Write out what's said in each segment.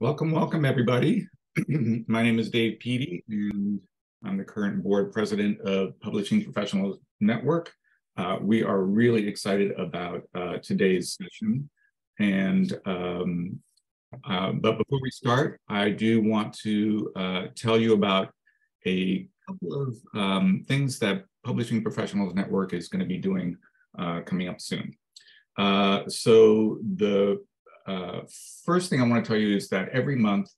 Welcome, welcome, everybody. My name is Dave Peaty, and I'm the current board president of Publishing Professionals Network. Uh, we are really excited about uh, today's session. And um, uh, but before we start, I do want to uh, tell you about a couple of um, things that Publishing Professionals Network is going to be doing uh, coming up soon. Uh, so the uh, first thing I want to tell you is that every month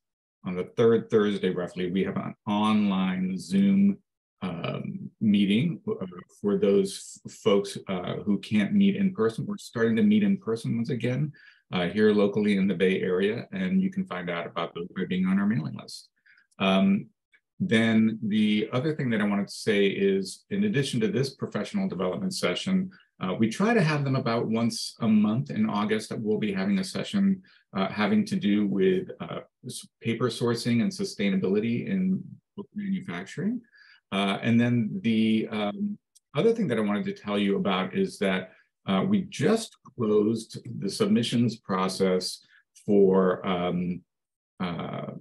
on the third Thursday, roughly, we have an online Zoom um, meeting uh, for those folks uh, who can't meet in person. We're starting to meet in person once again uh, here locally in the Bay Area, and you can find out about those by being on our mailing list. Um, then the other thing that I wanted to say is, in addition to this professional development session, uh, we try to have them about once a month in August. We'll be having a session uh, having to do with uh, paper sourcing and sustainability in book manufacturing. Uh, and then the um, other thing that I wanted to tell you about is that uh, we just closed the submissions process for um, uh,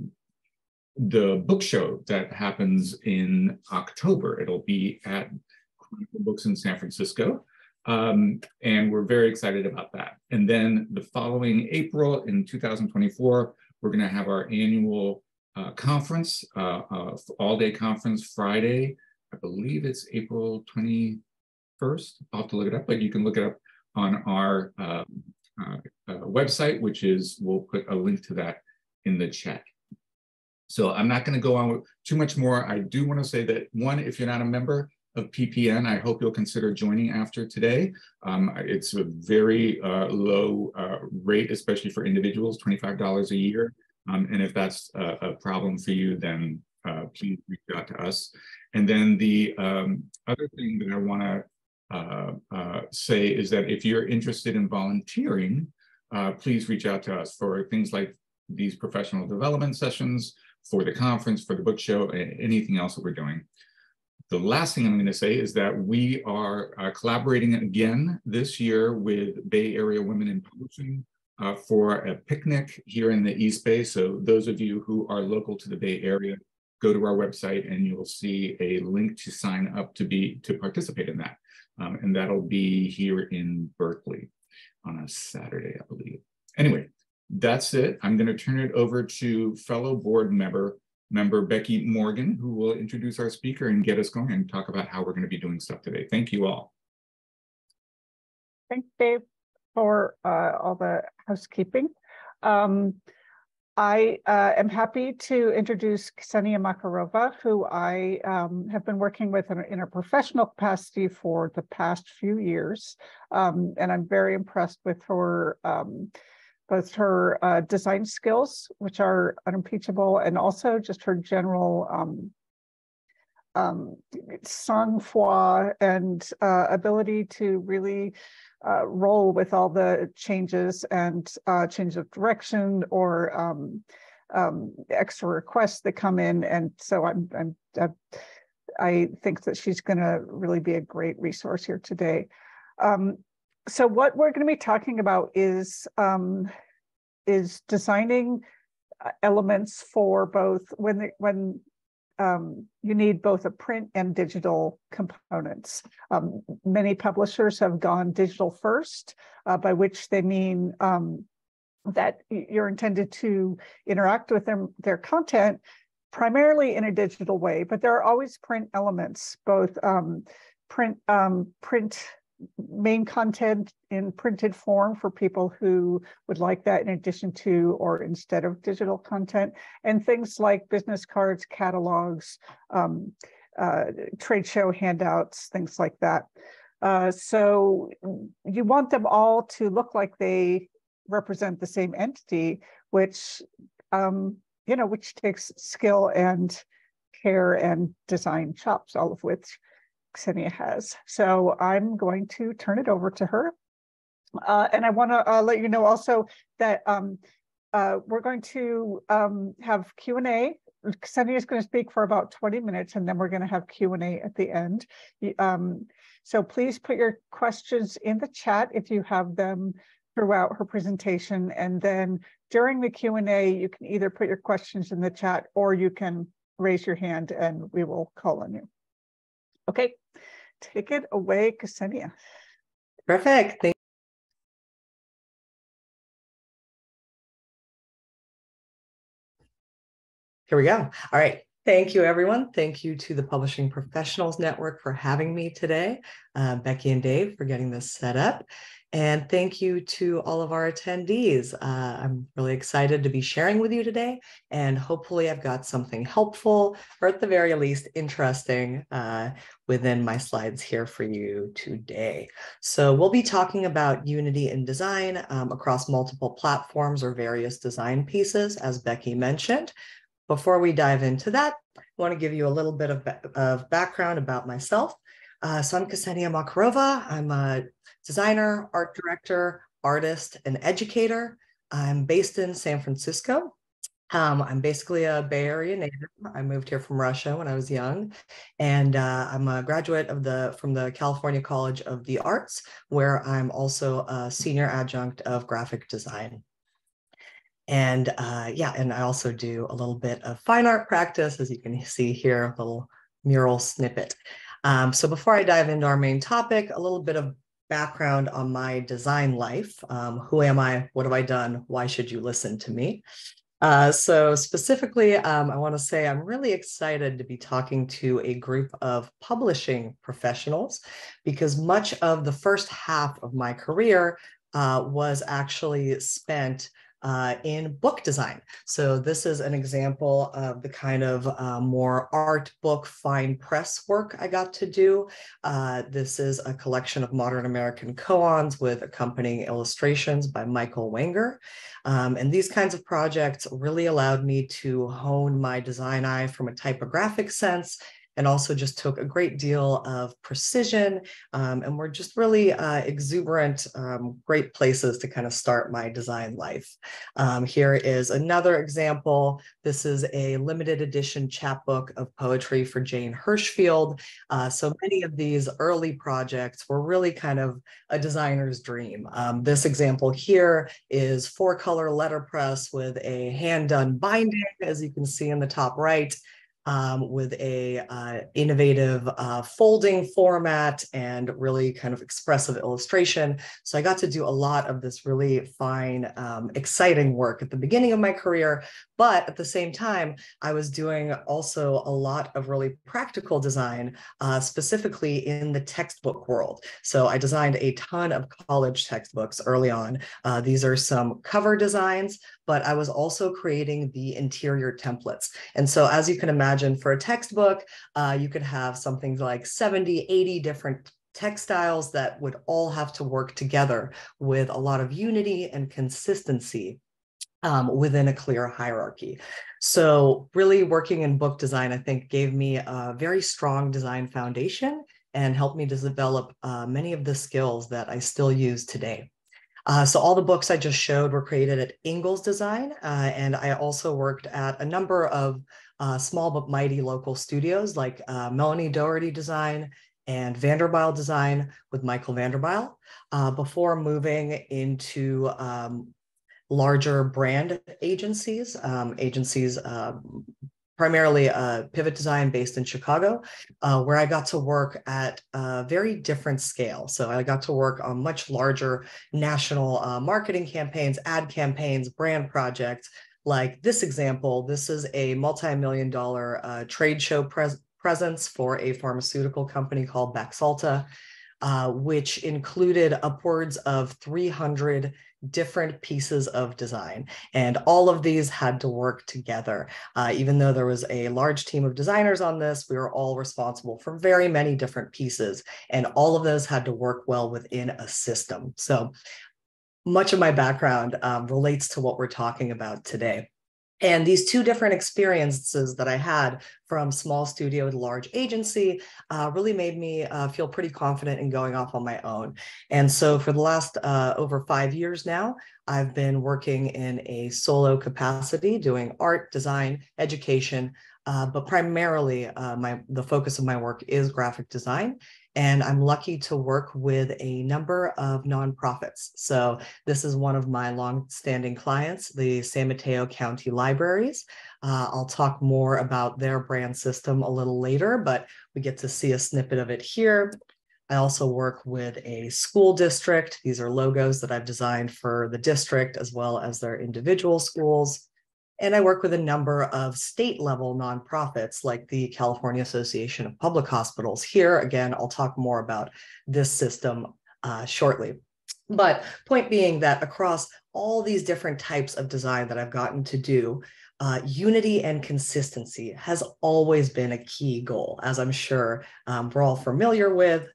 the book show that happens in October. It'll be at Chronicle Books in San Francisco. Um, and we're very excited about that. And then the following April in 2024, we're going to have our annual uh, conference, uh, uh, all day conference Friday. I believe it's April 21st. I'll have to look it up, but you can look it up on our um, uh, uh, website, which is, we'll put a link to that in the chat. So I'm not going to go on with too much more. I do want to say that one, if you're not a member, of PPN. I hope you'll consider joining after today. Um, it's a very uh, low uh, rate, especially for individuals, $25 a year. Um, and if that's a, a, problem for you, then uh, please reach out to us. And then the um, other thing that I want to uh, uh, say is that if you're interested in volunteering, uh, please reach out to us for things like these professional development sessions, for the conference, for the book show, anything else that we're doing. The last thing I'm going to say is that we are uh, collaborating again this year with Bay Area Women in Publishing uh, for a picnic here in the East Bay. So those of you who are local to the Bay Area, go to our website and you'll see a link to sign up to be to participate in that. Um, and that'll be here in Berkeley on a Saturday, I believe. Anyway, that's it. I'm going to turn it over to fellow board member member Becky Morgan, who will introduce our speaker and get us going and talk about how we're going to be doing stuff today. Thank you all. Thanks, Dave, for uh, all the housekeeping. Um, I uh, am happy to introduce Kseniya Makarova, who I um, have been working with in a, in a, professional capacity for the past few years. Um, and I'm very impressed with her um, both her uh, design skills, which are unimpeachable, and also just her general um, um, sang-froid and uh, ability to really uh, roll with all the changes and uh, change of direction or um, um, extra requests that come in. And so I'm, I'm, I'm i think that she's going to really be a great resource here today. Um, so what we're going to be talking about is um, is designing uh, elements for both when the, when um, you need both a print and digital components. Um, many publishers have gone digital first, uh, by which they mean um, that you're intended to interact with them, their content primarily in a digital way, but there are always print elements, both um, print um, print main content in printed form for people who would like that in addition to or instead of digital content, and things like business cards, catalogs, um, uh, trade show handouts, things like that. Uh, so you want them all to look like they represent the same entity, which um, you know, which takes skill and care and design chops, all of which Kseniya has. So I'm going to turn it over to her. Uh, and I want to uh, let you know also that um, uh, we're going to um, have Q&A. Kseniya is going to speak for about 20 minutes, and then we're going to have Q&A at the end. Um, so please put your questions in the chat if you have them throughout her presentation. And then during the Q&A, you can either put your questions in the chat or you can raise your hand and we will call on you. Okay, take it away, Kseniya. Perfect. Thank Here we go. All right. Thank you, everyone. Thank you to the Publishing Professionals Network for having me today, uh, Becky and Dave for getting this set up. And thank you to all of our attendees. Uh, I'm really excited to be sharing with you today, and hopefully, I've got something helpful or at the very least interesting uh, within my slides here for you today. So, we'll be talking about Unity in design um, across multiple platforms or various design pieces, as Becky mentioned. Before we dive into that, I want to give you a little bit of, of background about myself. Uh, so I'm Kseniya Makarova. I'm a designer, art director, artist, and educator. I'm based in San Francisco. Um, I'm basically a Bay Area native. I moved here from Russia when I was young, and uh, I'm a graduate of the from the California College of the Arts, where I'm also a senior adjunct of graphic design. And uh, yeah, and I also do a little bit of fine art practice, as you can see here, a little mural snippet. Um, so before I dive into our main topic, a little bit of background on my design life. Um, who am I? What have I done? Why should you listen to me? Uh, so specifically, um, I want to say I'm really excited to be talking to a group of publishing professionals because much of the first half of my career uh, was actually spent uh, in book design. So this is an example of the kind of uh, more art book fine press work I got to do. Uh, this is a collection of modern American koans with accompanying illustrations by Michael Wenger. Um, and these kinds of projects really allowed me to hone my design eye from a typographic sense and also just took a great deal of precision um, and were just really uh, exuberant, um, great places to kind of start my design life. Um, here is another example. This is a limited edition chapbook of poetry for Jane Hirshfield. Uh, so many of these early projects were really kind of a designer's dream. Um, this example here is four color letterpress with a hand done binding, as you can see in the top right um, with a uh, innovative uh, folding format and really kind of expressive illustration. So I got to do a lot of this really fine, um, exciting work at the beginning of my career. But at the same time, I was doing also a lot of really practical design, uh, specifically in the textbook world. So I designed a ton of college textbooks early on. Uh, these are some cover designs, but I was also creating the interior templates. And so as you can imagine for a textbook, uh, you could have something like 70, 80 different text styles that would all have to work together with a lot of unity and consistency um, within a clear hierarchy. So really working in book design, I think gave me a very strong design foundation and helped me to develop uh, many of the skills that I still use today. Uh, so all the books I just showed were created at Ingalls Design, uh, and I also worked at a number of uh, small but mighty local studios like uh, Melanie Doherty Design and Vanderbyl Design with Michael Vanderbyl uh, before moving into um, larger brand agencies, um, agencies um, primarily a pivot design based in Chicago, uh, where I got to work at a very different scale. So I got to work on much larger national uh, marketing campaigns, ad campaigns, brand projects. Like this example, this is a multi-million dollar uh, trade show pres presence for a pharmaceutical company called Baxalta, uh, which included upwards of 300 different pieces of design. And all of these had to work together. Uh, even though there was a large team of designers on this, we were all responsible for very many different pieces. And all of those had to work well within a system. So much of my background um, relates to what we're talking about today. And these two different experiences that I had from small studio to large agency uh, really made me uh, feel pretty confident in going off on my own. And so for the last uh, over five years now, I've been working in a solo capacity doing art, design, education, uh, but primarily uh, my the focus of my work is graphic design. And I'm lucky to work with a number of nonprofits. So this is one of my long-standing clients, the San Mateo County Libraries. Uh, I'll talk more about their brand system a little later, but we get to see a snippet of it here. I also work with a school district. These are logos that I've designed for the district as well as their individual schools. And I work with a number of state level nonprofits like the California Association of Public Hospitals. Here, again, I'll talk more about this system uh, shortly. But point being that across all these different types of design that I've gotten to do, uh, unity and consistency has always been a key goal, as I'm sure um, we're all familiar with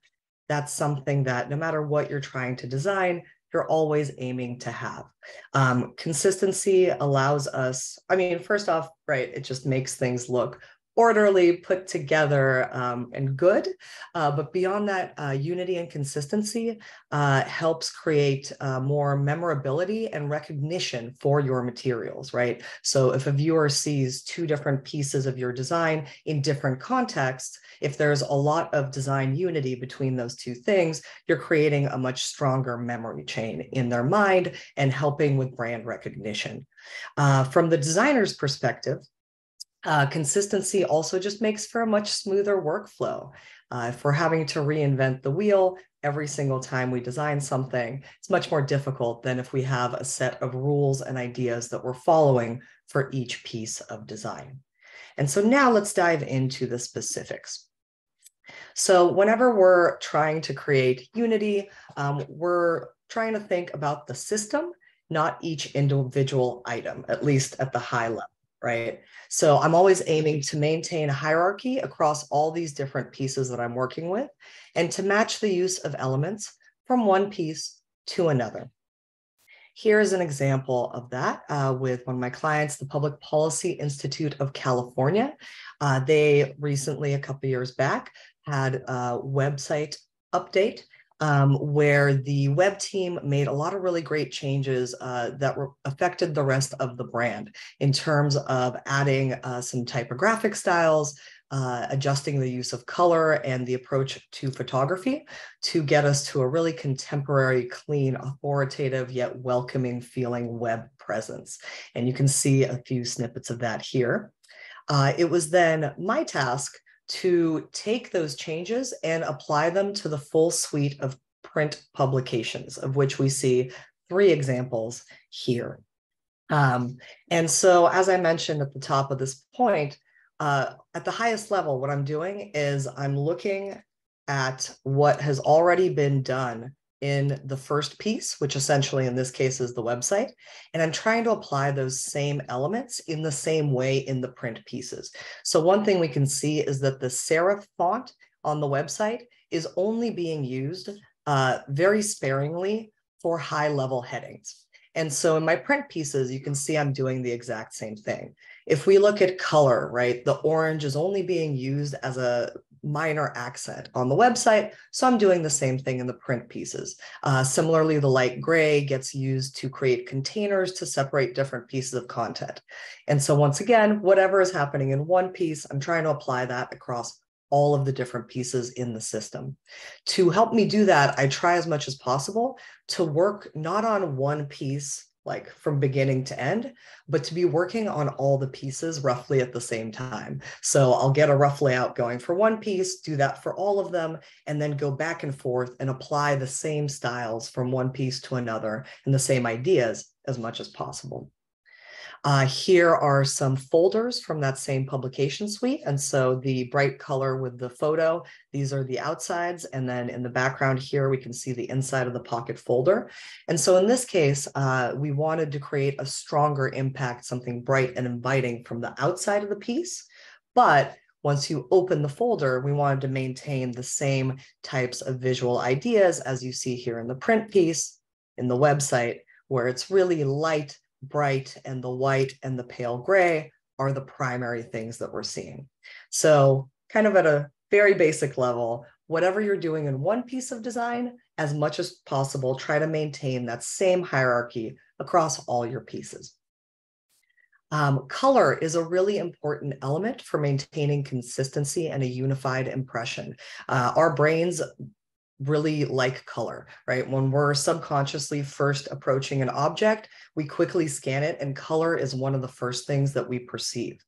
that's something that no matter what you're trying to design, you're always aiming to have. Um, consistency allows us, I mean, first off, right, it just makes things look orderly, put together, um, and good. Uh, but beyond that, uh, unity and consistency uh, helps create uh, more memorability and recognition for your materials, right? So if a viewer sees two different pieces of your design in different contexts, if there's a lot of design unity between those two things, you're creating a much stronger memory chain in their mind and helping with brand recognition. Uh, from the designer's perspective, uh, consistency also just makes for a much smoother workflow. Uh, if we're having to reinvent the wheel every single time we design something, it's much more difficult than if we have a set of rules and ideas that we're following for each piece of design. And so now let's dive into the specifics. So whenever we're trying to create unity, um, we're trying to think about the system, not each individual item, at least at the high level right? So I'm always aiming to maintain a hierarchy across all these different pieces that I'm working with and to match the use of elements from one piece to another. Here's an example of that uh, with one of my clients, the Public Policy Institute of California. Uh, they recently, a couple years back, had a website update um, where the web team made a lot of really great changes uh, that were affected the rest of the brand in terms of adding uh, some typographic styles, uh, adjusting the use of color and the approach to photography to get us to a really contemporary, clean, authoritative, yet welcoming feeling web presence. And you can see a few snippets of that here. Uh, it was then my task to take those changes and apply them to the full suite of print publications, of which we see three examples here. Um, and so, as I mentioned at the top of this point, uh, at the highest level, what I'm doing is I'm looking at what has already been done in the first piece, which essentially in this case is the website. And I'm trying to apply those same elements in the same way in the print pieces. So one thing we can see is that the serif font on the website is only being used uh, very sparingly for high level headings. And so in my print pieces, you can see I'm doing the exact same thing. If we look at color, right, the orange is only being used as a minor accent on the website. So I'm doing the same thing in the print pieces. Uh, similarly, the light gray gets used to create containers to separate different pieces of content. And so once again, whatever is happening in one piece, I'm trying to apply that across all of the different pieces in the system. To help me do that, I try as much as possible to work not on one piece like from beginning to end, but to be working on all the pieces roughly at the same time. So I'll get a rough layout going for one piece, do that for all of them, and then go back and forth and apply the same styles from one piece to another and the same ideas as much as possible. Uh, here are some folders from that same publication suite. And so the bright color with the photo, these are the outsides. And then in the background here, we can see the inside of the pocket folder. And so in this case, uh, we wanted to create a stronger impact, something bright and inviting from the outside of the piece. But once you open the folder, we wanted to maintain the same types of visual ideas as you see here in the print piece, in the website, where it's really light bright and the white and the pale gray are the primary things that we're seeing. So kind of at a very basic level, whatever you're doing in one piece of design, as much as possible, try to maintain that same hierarchy across all your pieces. Um, color is a really important element for maintaining consistency and a unified impression. Uh, our brains really like color, right? When we're subconsciously first approaching an object, we quickly scan it, and color is one of the first things that we perceive.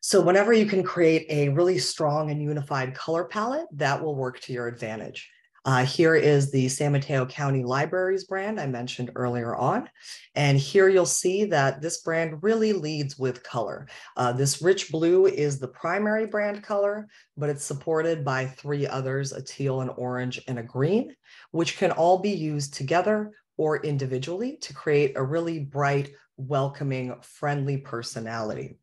So, whenever you can create a really strong and unified color palette, that will work to your advantage. Uh, here is the San Mateo County Libraries brand I mentioned earlier on. And here you'll see that this brand really leads with color. Uh, this rich blue is the primary brand color, but it's supported by three others, a teal, an orange, and a green, which can all be used together or individually to create a really bright, welcoming, friendly personality.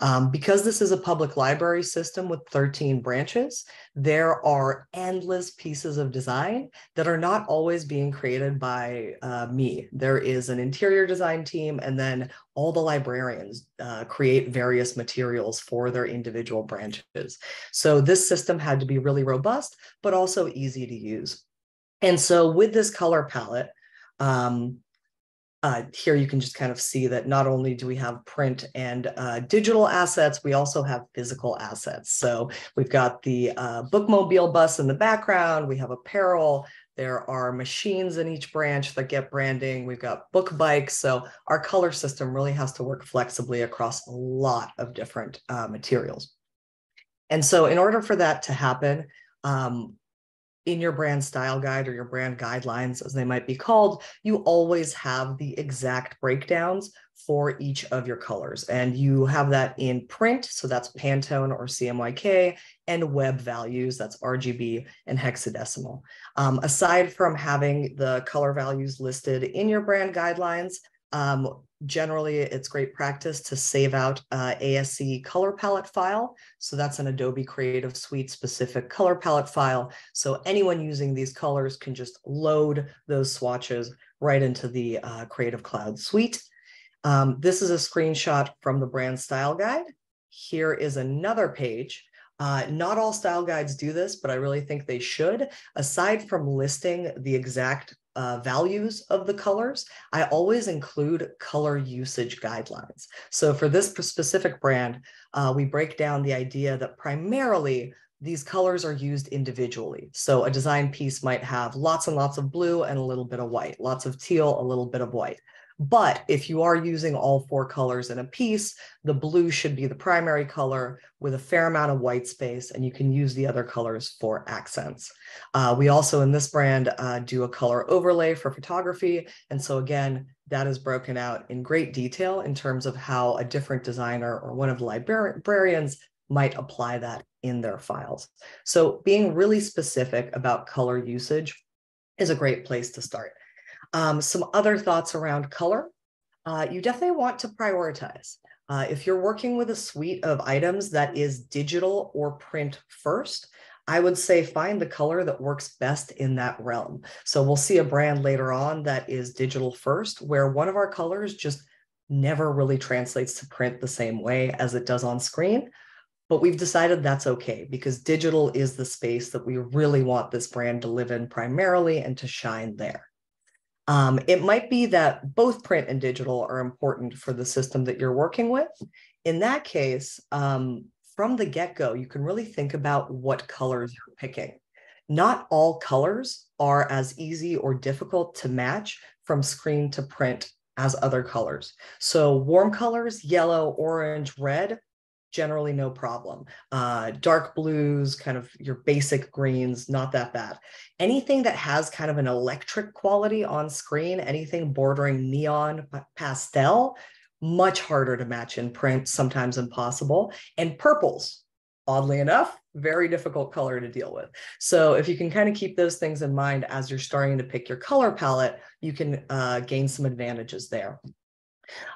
Um, because this is a public library system with 13 branches, there are endless pieces of design that are not always being created by uh, me. There is an interior design team, and then all the librarians uh, create various materials for their individual branches. So this system had to be really robust, but also easy to use. And so with this color palette, um, uh, here you can just kind of see that not only do we have print and uh, digital assets, we also have physical assets. So we've got the uh, bookmobile bus in the background, we have apparel, there are machines in each branch that get branding, we've got book bikes. So our color system really has to work flexibly across a lot of different uh, materials. And so in order for that to happen, um, in your brand style guide or your brand guidelines, as they might be called, you always have the exact breakdowns for each of your colors. And you have that in print, so that's Pantone or CMYK, and web values, that's RGB and hexadecimal. Um, aside from having the color values listed in your brand guidelines, um, generally, it's great practice to save out uh, ASE color palette file. So that's an Adobe Creative Suite specific color palette file. So anyone using these colors can just load those swatches right into the uh, Creative Cloud suite. Um, this is a screenshot from the brand style guide. Here is another page uh, not all style guides do this, but I really think they should. Aside from listing the exact uh, values of the colors, I always include color usage guidelines. So for this specific brand, uh, we break down the idea that primarily these colors are used individually. So a design piece might have lots and lots of blue and a little bit of white, lots of teal, a little bit of white. But if you are using all four colors in a piece, the blue should be the primary color with a fair amount of white space, and you can use the other colors for accents. Uh, we also, in this brand, uh, do a color overlay for photography. And so again, that is broken out in great detail in terms of how a different designer or one of the librarians might apply that in their files. So being really specific about color usage is a great place to start. Um, some other thoughts around color. Uh, you definitely want to prioritize. Uh, if you're working with a suite of items that is digital or print first, I would say find the color that works best in that realm. So we'll see a brand later on that is digital first, where one of our colors just never really translates to print the same way as it does on screen. But we've decided that's okay because digital is the space that we really want this brand to live in primarily and to shine there. Um, it might be that both print and digital are important for the system that you're working with. In that case, um, from the get go, you can really think about what colors you're picking. Not all colors are as easy or difficult to match from screen to print as other colors. So warm colors, yellow, orange, red, generally no problem. Uh, dark blues, kind of your basic greens, not that bad. Anything that has kind of an electric quality on screen, anything bordering neon pastel, much harder to match in print, sometimes impossible. And purples, oddly enough, very difficult color to deal with. So if you can kind of keep those things in mind as you're starting to pick your color palette, you can uh, gain some advantages there.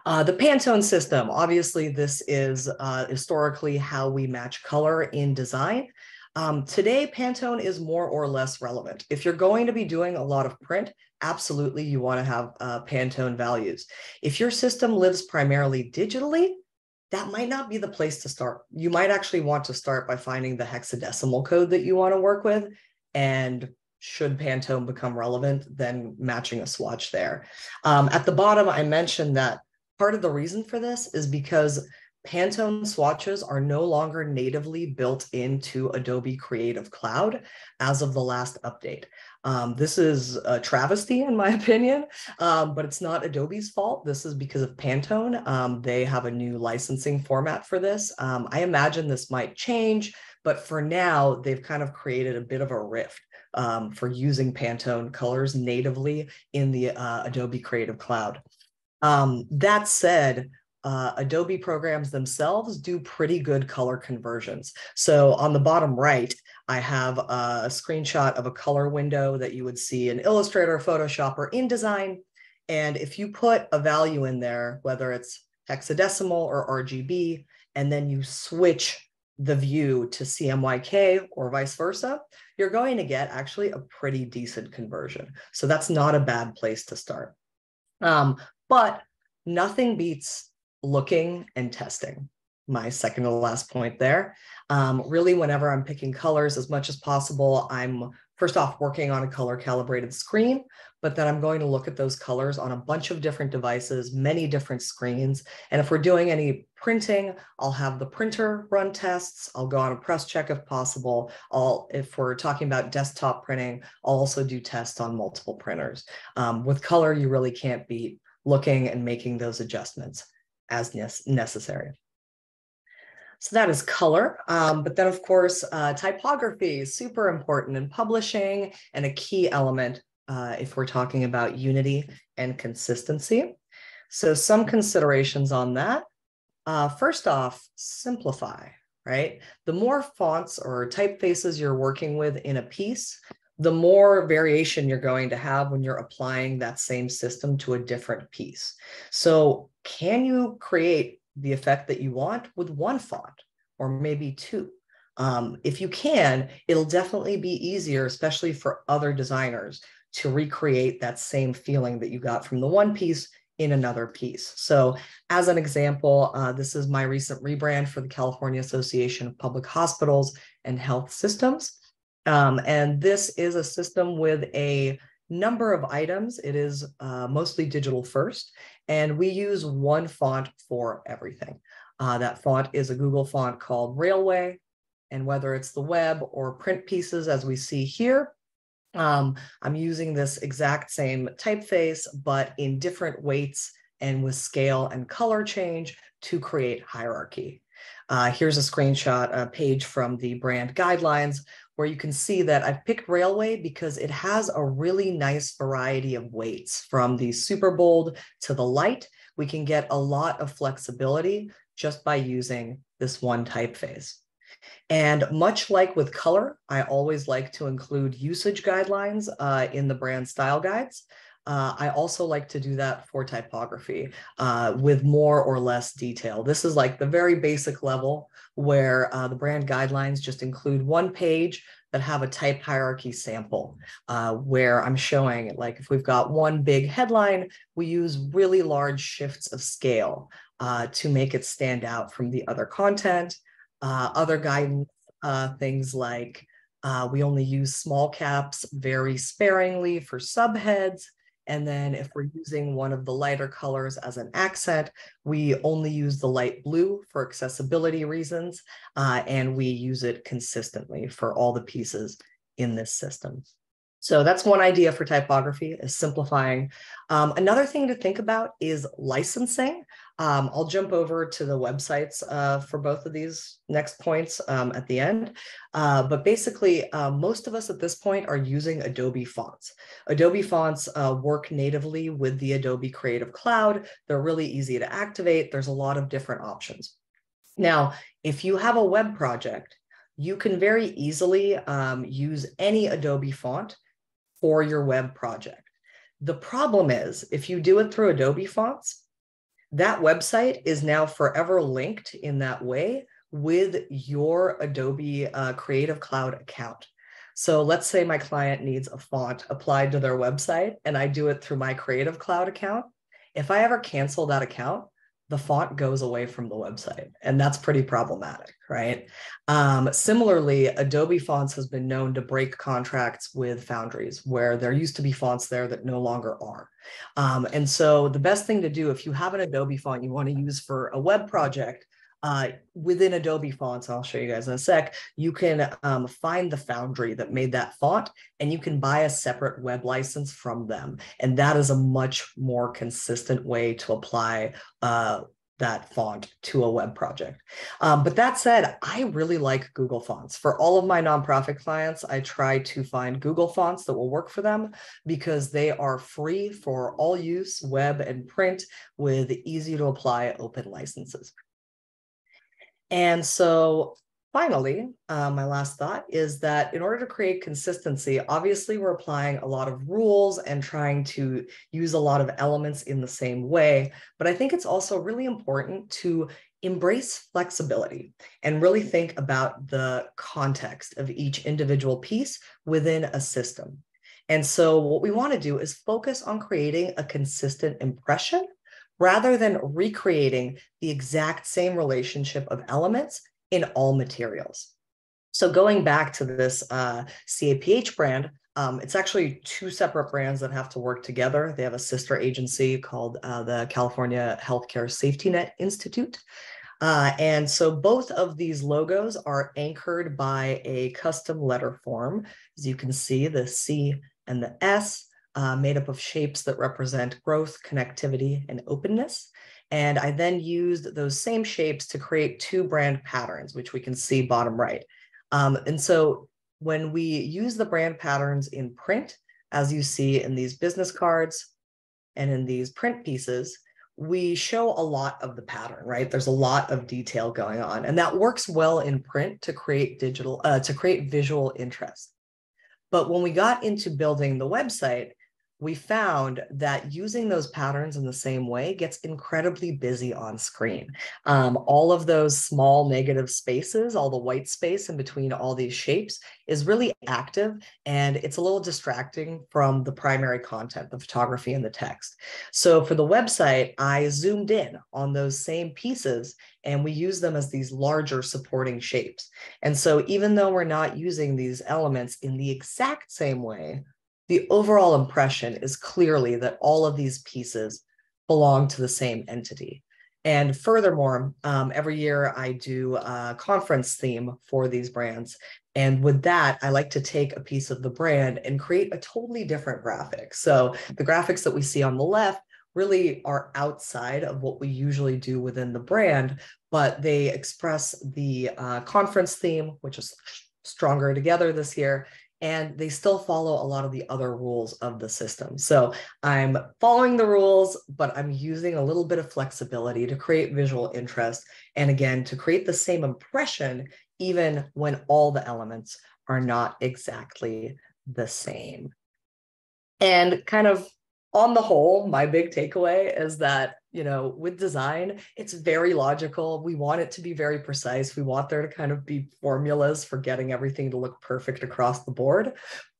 Uh, the Pantone system, obviously, this is uh, historically how we match color in design. Um, today, Pantone is more or less relevant. If you're going to be doing a lot of print, absolutely you want to have uh, Pantone values. If your system lives primarily digitally, that might not be the place to start. You might actually want to start by finding the hexadecimal code that you want to work with and should Pantone become relevant, then matching a swatch there. Um, at the bottom, I mentioned that part of the reason for this is because Pantone swatches are no longer natively built into Adobe Creative Cloud as of the last update. Um, this is a travesty, in my opinion, um, but it's not Adobe's fault. This is because of Pantone. Um, they have a new licensing format for this. Um, I imagine this might change, but for now, they've kind of created a bit of a rift um, for using Pantone colors natively in the uh, Adobe Creative Cloud. Um, that said, uh, Adobe programs themselves do pretty good color conversions. So on the bottom right, I have a screenshot of a color window that you would see in Illustrator, Photoshop, or InDesign. And if you put a value in there, whether it's hexadecimal or RGB, and then you switch the view to CMYK or vice versa, you're going to get actually a pretty decent conversion. So that's not a bad place to start. Um, but nothing beats looking and testing. My second to last point there. Um, really, whenever I'm picking colors as much as possible, I'm first off working on a color calibrated screen, but then I'm going to look at those colors on a bunch of different devices, many different screens. And if we're doing any printing, I'll have the printer run tests. I'll go on a press check if possible. I'll, if we're talking about desktop printing, I'll also do tests on multiple printers. Um, with color, you really can't beat looking and making those adjustments as necessary. So that is color. Um, but then of course, uh, typography is super important in publishing and a key element uh, if we're talking about unity and consistency. So some considerations on that. Uh, first off, simplify, right? The more fonts or typefaces you're working with in a piece, the more variation you're going to have when you're applying that same system to a different piece. So can you create the effect that you want with one font or maybe two? Um, if you can, it'll definitely be easier, especially for other designers, to recreate that same feeling that you got from the one piece in another piece. So as an example, uh, this is my recent rebrand for the California Association of Public Hospitals and Health Systems. Um, and this is a system with a number of items. It is uh, mostly digital first, and we use one font for everything. Uh, that font is a Google font called Raleway. and whether it's the web or print pieces, as we see here, um, I'm using this exact same typeface, but in different weights and with scale and color change to create hierarchy. Uh, here's a screenshot, a page from the brand guidelines where you can see that I've picked Raleway because it has a really nice variety of weights from the super bold to the light. We can get a lot of flexibility just by using this one typeface. And much like with color, I always like to include usage guidelines uh, in the brand style guides. Uh, I also like to do that for typography uh, with more or less detail. This is like the very basic level where uh, the brand guidelines just include one page that have a type hierarchy sample uh, where I'm showing like if we've got one big headline, we use really large shifts of scale uh, to make it stand out from the other content. Uh, other guidance, things like we only use small caps very sparingly for subheads. And then if we're using one of the lighter colors as an accent, we only use the light blue for accessibility reasons, uh, and we use it consistently for all the pieces in this system. So that's one idea for typography is simplifying. Um, another thing to think about is licensing. Um, I'll jump over to the websites uh, for both of these next points um, at the end. Uh, but basically, uh, most of us at this point are using Adobe fonts. Adobe fonts uh, work natively with the Adobe Creative Cloud. They're really easy to activate. There's a lot of different options. Now, if you have a web project, you can very easily um, use any Adobe font for your web project. The problem is if you do it through Adobe fonts, that website is now forever linked in that way with your Adobe uh, Creative Cloud account. So let's say my client needs a font applied to their website and I do it through my Creative Cloud account. If I ever cancel that account, the font goes away from the website. And that's pretty problematic, right? Um, similarly, Adobe Fonts has been known to break contracts with foundries where there used to be fonts there that no longer are. Um, and so the best thing to do if you have an Adobe font you want to use for a web project, uh, within Adobe fonts, I'll show you guys in a sec, you can um, find the foundry that made that font and you can buy a separate web license from them. And that is a much more consistent way to apply uh, that font to a web project. Um, but that said, I really like Google Fonts. For all of my nonprofit clients, I try to find Google Fonts that will work for them because they are free for all use, web and print, with easy to apply open licenses. And so finally, uh, my last thought is that in order to create consistency, obviously we're applying a lot of rules and trying to use a lot of elements in the same way. But I think it's also really important to embrace flexibility and really think about the context of each individual piece within a system. And so what we want to do is focus on creating a consistent impression rather than recreating the exact same relationship of elements in all materials. So going back to this uh, CAPH brand, um, it's actually two separate brands that have to work together. They have a sister agency called uh, the California Healthcare Safety Net Institute. Uh, and so both of these logos are anchored by a custom letter form. As you can see, the C and the S uh, made up of shapes that represent growth, connectivity, and openness. And I then used those same shapes to create two brand patterns, which we can see bottom right. Um, and so when we use the brand patterns in print, as you see in these business cards and in these print pieces, we show a lot of the pattern, right? There's a lot of detail going on, and that works well in print to create digital, uh, to create visual interest. But when we got into building the website, we found that using those patterns in the same way gets incredibly busy on screen. Um, all of those small negative spaces, all the white space in between all these shapes is really active and it's a little distracting from the primary content, the photography and the text. So for the website, I zoomed in on those same pieces and we use them as these larger supporting shapes. And so even though we're not using these elements in the exact same way, the overall impression is clearly that all of these pieces belong to the same entity. And furthermore, um, every year I do a conference theme for these brands. And with that, I like to take a piece of the brand and create a totally different graphic. So the graphics that we see on the left really are outside of what we usually do within the brand, but they express the uh, conference theme, which is stronger together this year, and they still follow a lot of the other rules of the system. So I'm following the rules, but I'm using a little bit of flexibility to create visual interest. And again, to create the same impression, even when all the elements are not exactly the same. And kind of on the whole, my big takeaway is that, you know, with design, it's very logical. We want it to be very precise. We want there to kind of be formulas for getting everything to look perfect across the board.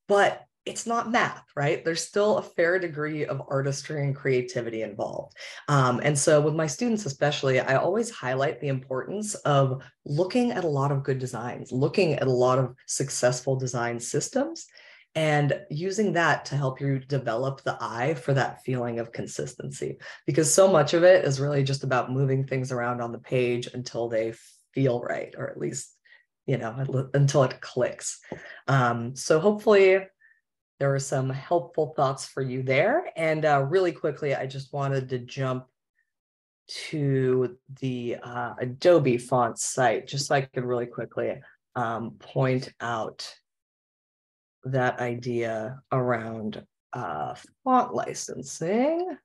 But it's not math, right? There's still a fair degree of artistry and creativity involved. Um, and so, with my students, especially, I always highlight the importance of looking at a lot of good designs, looking at a lot of successful design systems, and using that to help you develop the eye for that feeling of consistency because so much of it is really just about moving things around on the page until they feel right or at least you know until it clicks. Um, so hopefully there were some helpful thoughts for you there. And uh, really quickly i just wanted to jump to the uh, adobe font site just so i could really quickly um, point out that idea around uh, font licensing.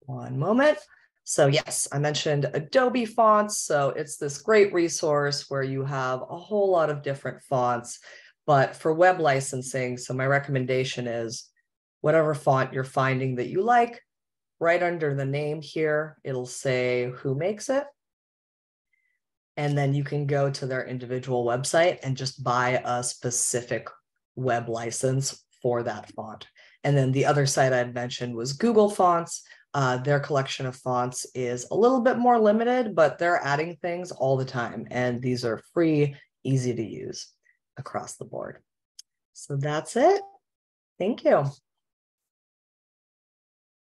One moment. So yes, I mentioned Adobe fonts. So it's this great resource where you have a whole lot of different fonts, but for web licensing, so my recommendation is whatever font you're finding that you like, right under the name here, it'll say who makes it. And then you can go to their individual website and just buy a specific web license for that font. And then the other site I'd mentioned was Google Fonts. Uh, their collection of fonts is a little bit more limited, but they're adding things all the time. And these are free, easy to use across the board. So that's it. Thank you.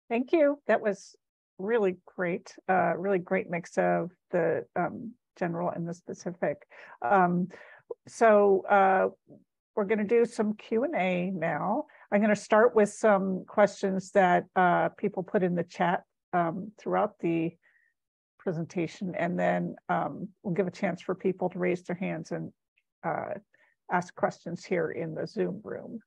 Thank you. That was really great, uh, really great mix of the um, general and the specific. Um, so uh, we're going to do some Q&A now. I'm going to start with some questions that uh, people put in the chat um, throughout the presentation, and then um, we'll give a chance for people to raise their hands and uh, ask questions here in the Zoom room.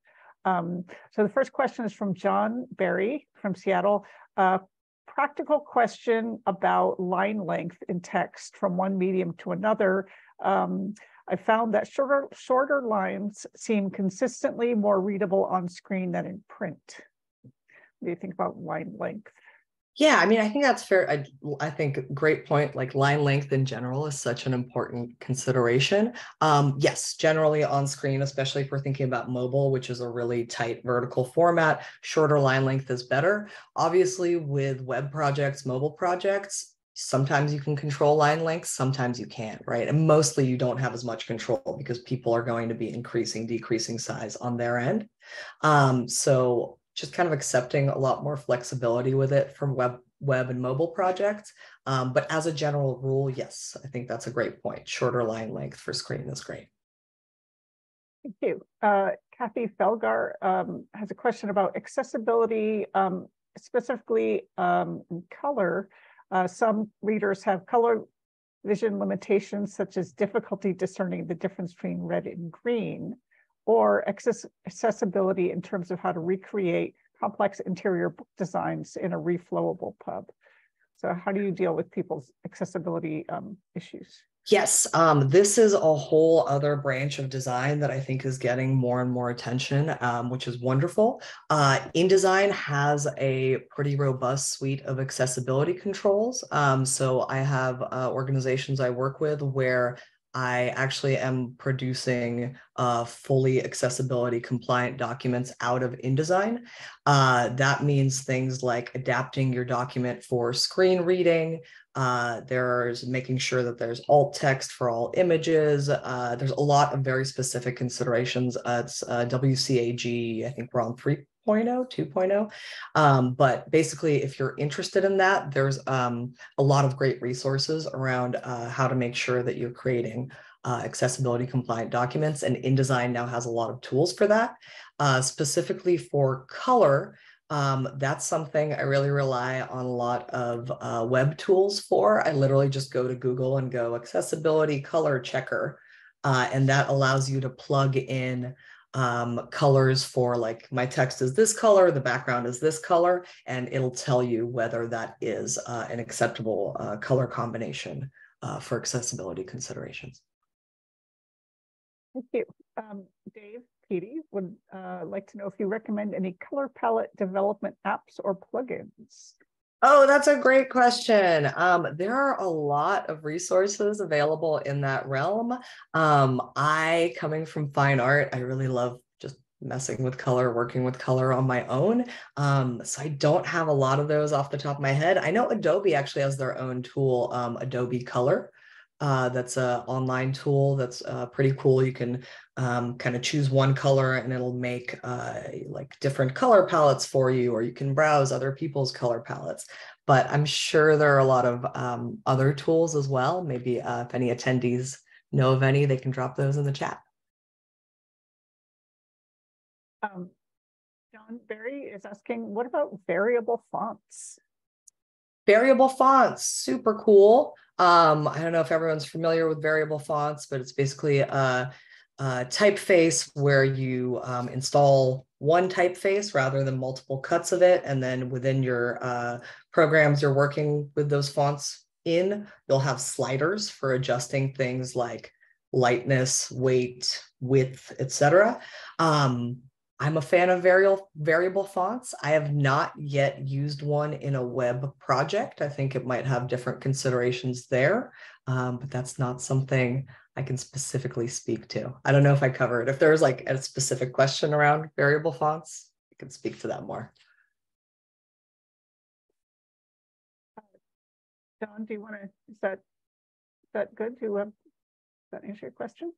Um, so the first question is from John Barry from Seattle. Uh, practical question about line length in text from one medium to another. Um, I found that shorter, shorter lines seem consistently more readable on screen than in print. What do you think about line length? Yeah, I mean, I think that's fair. I, I think great point. Like line length in general is such an important consideration. Um, yes, generally on screen, especially if we're thinking about mobile, which is a really tight vertical format, shorter line length is better. Obviously, with web projects, mobile projects, sometimes you can control line length, sometimes you can't, right? And mostly you don't have as much control because people are going to be increasing, decreasing size on their end. Um, so just kind of accepting a lot more flexibility with it from web web and mobile projects. Um, but as a general rule, yes, I think that's a great point. Shorter line length for screen is great. Thank you. Uh, Kathy Felgar um, has a question about accessibility, um, specifically um, color. Uh, some readers have color vision limitations, such as difficulty discerning the difference between red and green or access accessibility in terms of how to recreate complex interior book designs in a reflowable pub. So how do you deal with people's accessibility um, issues? Yes, um, this is a whole other branch of design that I think is getting more and more attention, um, which is wonderful. Uh, InDesign has a pretty robust suite of accessibility controls. Um, so I have uh, organizations I work with where I actually am producing uh, fully accessibility compliant documents out of InDesign. Uh, that means things like adapting your document for screen reading. Uh, there's making sure that there's alt text for all images. Uh, there's a lot of very specific considerations. it's uh, WCAG, I think we're on three 2.0, Um, but basically, if you're interested in that, there's um, a lot of great resources around uh, how to make sure that you're creating uh, accessibility compliant documents. And InDesign now has a lot of tools for that. Uh, specifically for color, um, that's something I really rely on a lot of uh, web tools for. I literally just go to Google and go accessibility color checker. Uh, and that allows you to plug in um, colors for like my text is this color, the background is this color, and it'll tell you whether that is uh, an acceptable uh, color combination uh, for accessibility considerations. Thank you. Um, Dave Petey would uh, like to know if you recommend any color palette development apps or plugins. Oh, that's a great question. Um, there are a lot of resources available in that realm. Um, I, coming from fine art, I really love just messing with color, working with color on my own. Um, so I don't have a lot of those off the top of my head. I know Adobe actually has their own tool, um, Adobe Color. Uh, that's an online tool that's uh, pretty cool. You can um, kind of choose one color and it'll make uh, like different color palettes for you, or you can browse other people's color palettes. But I'm sure there are a lot of um, other tools as well. Maybe uh, if any attendees know of any, they can drop those in the chat. Um, John Barry is asking, what about variable fonts? Variable fonts, super cool. Um, I don't know if everyone's familiar with variable fonts, but it's basically a, a typeface where you um, install one typeface rather than multiple cuts of it. And then within your uh, programs you're working with those fonts in, you'll have sliders for adjusting things like lightness, weight, width, etc. Um, I'm a fan of variable variable fonts. I have not yet used one in a web project. I think it might have different considerations there, um, but that's not something I can specifically speak to. I don't know if I covered. If there's like a specific question around variable fonts, I can speak to that more. Don, do you want to, is that, is that good? Do you does that answer your question?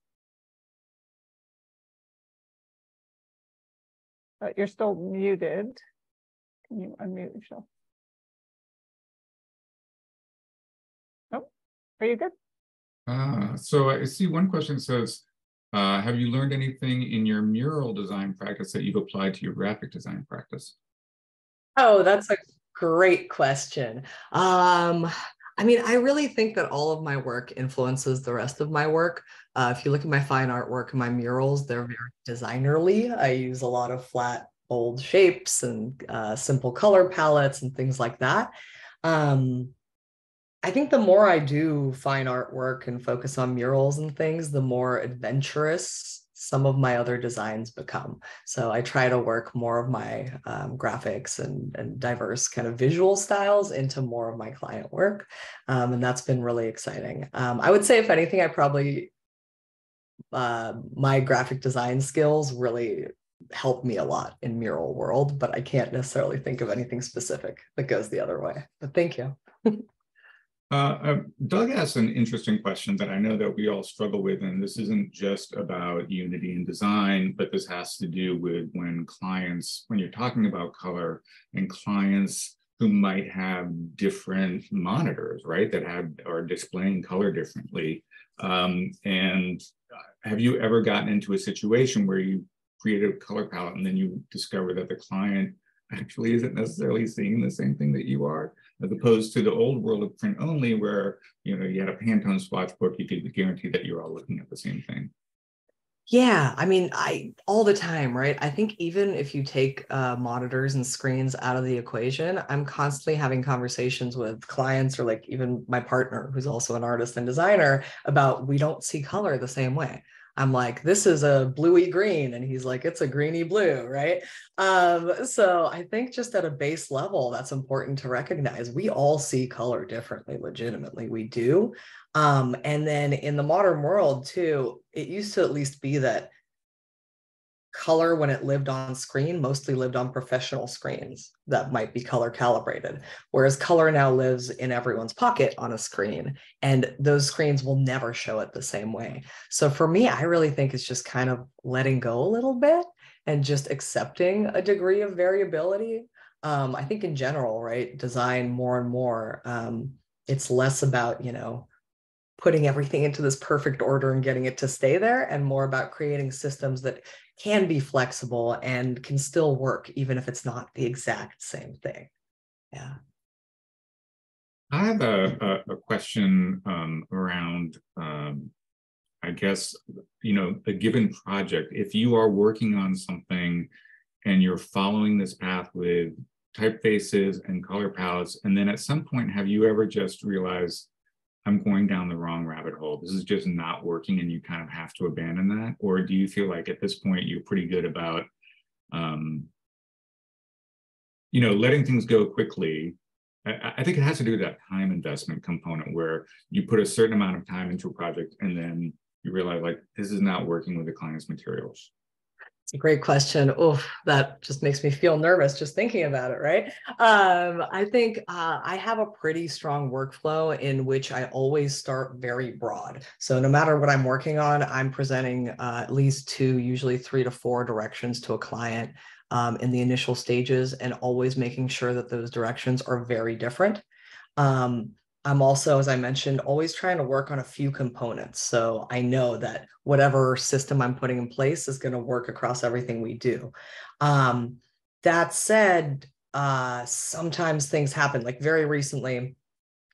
Uh, you're still muted. Can you unmute yourself? Oh, are you good? Uh, so I see one question says, uh, have you learned anything in your mural design practice that you've applied to your graphic design practice? Oh, that's a great question. Um, I mean, I really think that all of my work influences the rest of my work. Uh, if you look at my fine artwork and my murals, they're very designerly. I use a lot of flat, bold shapes and uh, simple color palettes and things like that. Um, I think the more I do fine artwork and focus on murals and things, the more adventurous some of my other designs become. So I try to work more of my um, graphics and, and diverse kind of visual styles into more of my client work. Um, and that's been really exciting. Um, I would say, if anything, I probably, uh, my graphic design skills really helped me a lot in mural world, but I can't necessarily think of anything specific that goes the other way. But thank you. Uh, uh, Doug asked an interesting question that I know that we all struggle with, and this isn't just about unity and design, but this has to do with when clients, when you're talking about color and clients who might have different monitors, right, that have are displaying color differently. Um, and have you ever gotten into a situation where you created a color palette and then you discover that the client actually isn't necessarily seeing the same thing that you are? As opposed to the old world of print only where you know you had a Pantone swatch book, you could guarantee that you're all looking at the same thing. Yeah, I mean, I all the time, right? I think even if you take uh, monitors and screens out of the equation, I'm constantly having conversations with clients or like even my partner, who's also an artist and designer, about we don't see color the same way. I'm like, this is a bluey green. And he's like, it's a greeny blue, right? Um, so I think just at a base level, that's important to recognize. We all see color differently, legitimately, we do. Um, and then in the modern world, too, it used to at least be that color when it lived on screen mostly lived on professional screens that might be color calibrated whereas color now lives in everyone's pocket on a screen and those screens will never show it the same way. So for me i really think it's just kind of letting go a little bit and just accepting a degree of variability. Um, i think in general right design more and more um, it's less about you know putting everything into this perfect order and getting it to stay there and more about creating systems that can be flexible and can still work even if it's not the exact same thing. Yeah. I have a, a, a question um, around, um, I guess, you know, a given project. If you are working on something and you're following this path with typefaces and color palettes, and then at some point, have you ever just realized I'm going down the wrong rabbit hole. This is just not working, and you kind of have to abandon that? Or do you feel like at this point you're pretty good about, um, you know, letting things go quickly? I, I think it has to do with that time investment component where you put a certain amount of time into a project and then you realize like this is not working with the client's materials. Great question. Oh, that just makes me feel nervous just thinking about it, right? Um, I think uh, I have a pretty strong workflow in which I always start very broad. So no matter what I'm working on, I'm presenting uh, at least two, usually three to four directions to a client um, in the initial stages and always making sure that those directions are very different. Um, I'm also, as I mentioned, always trying to work on a few components. So I know that whatever system I'm putting in place is going to work across everything we do. Um, that said, uh, sometimes things happen. Like very recently,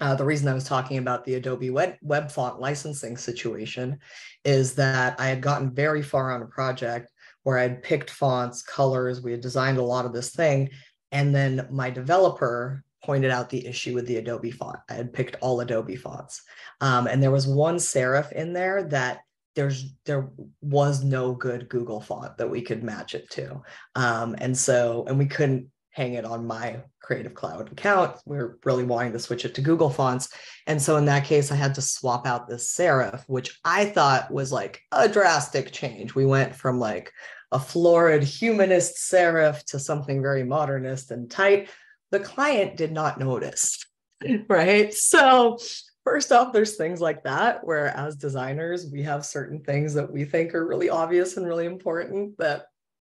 uh, the reason I was talking about the Adobe web, web font licensing situation is that I had gotten very far on a project where I had picked fonts, colors, we had designed a lot of this thing. And then my developer pointed out the issue with the Adobe font. I had picked all Adobe fonts. Um, and there was one serif in there that there's there was no good Google font that we could match it to. Um, and so, and we couldn't hang it on my Creative Cloud account. We are really wanting to switch it to Google fonts. And so in that case, I had to swap out this serif, which I thought was like a drastic change. We went from like a florid humanist serif to something very modernist and tight the client did not notice. right? So, first off, there's things like that where, as designers, we have certain things that we think are really obvious and really important that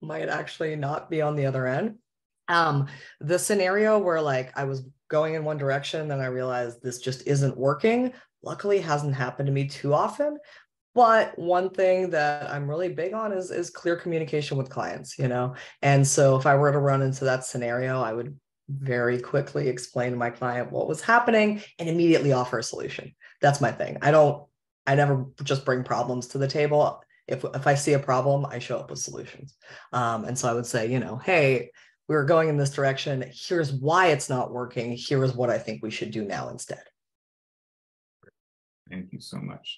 might actually not be on the other end. Um, the scenario where like I was going in one direction, then I realized this just isn't working. Luckily, hasn't happened to me too often. But one thing that I'm really big on is is clear communication with clients, you know. And so if I were to run into that scenario, I would very quickly explain to my client what was happening and immediately offer a solution. That's my thing. I don't I never just bring problems to the table. If if I see a problem, I show up with solutions. Um, and so I would say, you know, hey, we were going in this direction. Here's why it's not working. Here is what I think we should do now instead. Thank you so much.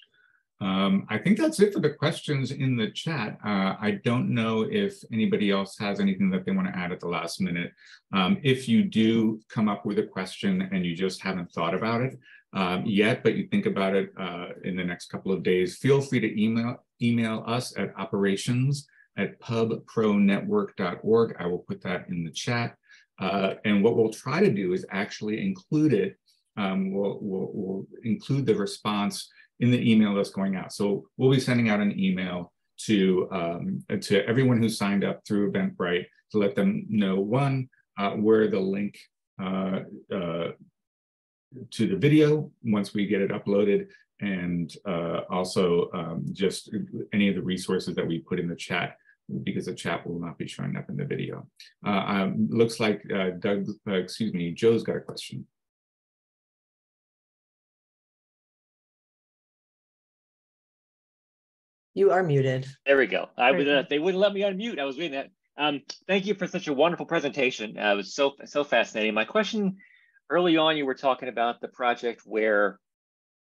Um, I think that's it for the questions in the chat. Uh, I don't know if anybody else has anything that they want to add at the last minute. Um, if you do come up with a question and you just haven't thought about it um, yet, but you think about it uh, in the next couple of days, feel free to email, email us at operations at pubpronetwork.org. I will put that in the chat. Uh, and what we'll try to do is actually include it. Um, we'll, we'll, we'll include the response in the email that's going out. So we'll be sending out an email to um, to everyone who signed up through Eventbrite to let them know one uh, where the link uh, uh, to the video once we get it uploaded, and uh, also um, just any of the resources that we put in the chat because the chat will not be showing up in the video. Uh, um, looks like uh, Doug, excuse me, Joe's got a question. You are muted. There we go. I was, uh, they wouldn't let me unmute. I was reading that. Um, thank you for such a wonderful presentation. Uh, it was so so fascinating. My question early on, you were talking about the project where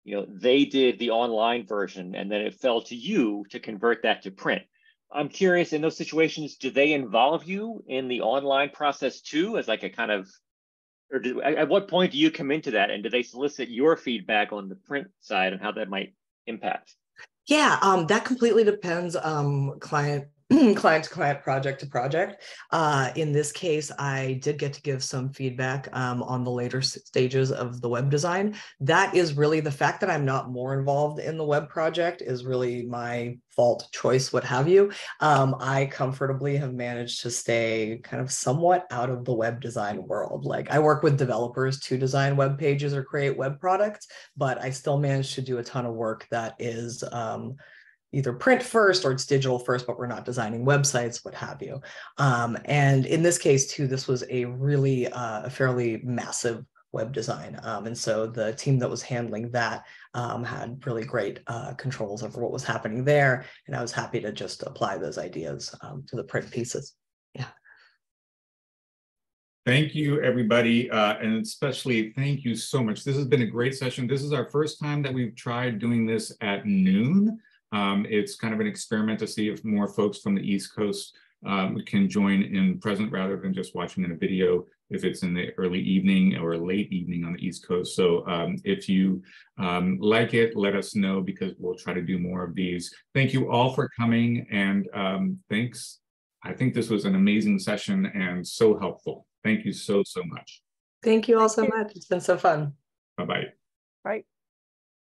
you know they did the online version and then it fell to you to convert that to print. I'm curious in those situations, do they involve you in the online process too, as like a kind of, or do, at what point do you come into that, and do they solicit your feedback on the print side and how that might impact? Yeah, um, that completely depends um, client client to client, project to project. Uh, in this case, I did get to give some feedback um, on the later stages of the web design. That is really the fact that I'm not more involved in the web project is really my fault, choice, what have you. Um, I comfortably have managed to stay kind of somewhat out of the web design world. Like I work with developers to design web pages or create web products, but I still manage to do a ton of work that is um, either print first or it's digital first, but we're not designing websites, what have you. Um, and in this case, too, this was a really uh, a fairly massive web design. Um, and so the team that was handling that um, had really great uh, controls over what was happening there. And I was happy to just apply those ideas um, to the print pieces. Yeah. Thank you, everybody. Uh, and especially thank you so much. This has been a great session. This is our first time that we've tried doing this at noon. Um, it's kind of an experiment to see if more folks from the East Coast um, can join in present rather than just watching in a video if it's in the early evening or late evening on the East Coast. So um, if you um, like it, let us know because we'll try to do more of these. Thank you all for coming and um, thanks. I think this was an amazing session and so helpful. Thank you so, so much. Thank you all so much. It's been so fun. Bye-bye. Bye.